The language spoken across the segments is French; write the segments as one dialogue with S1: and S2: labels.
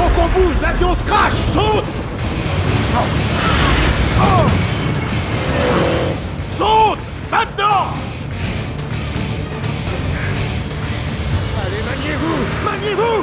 S1: Faut qu'on bouge, l'avion se crache. Saute. Saute. Maintenant. Allez, maniez-vous Maniez-vous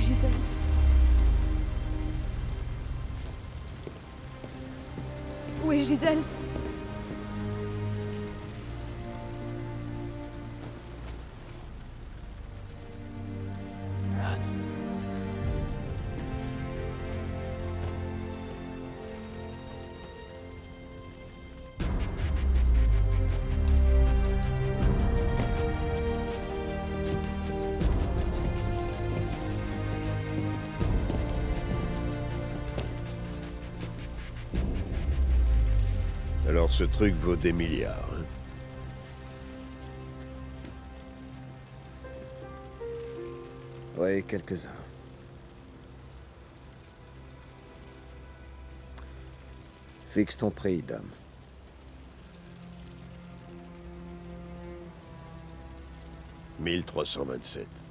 S2: Gisèle. Où est Gisèle?
S3: Alors ce truc vaut des milliards. hein.
S4: Oui, quelques-uns. Fixe ton prix, dame.
S3: Mille trois cent vingt-sept.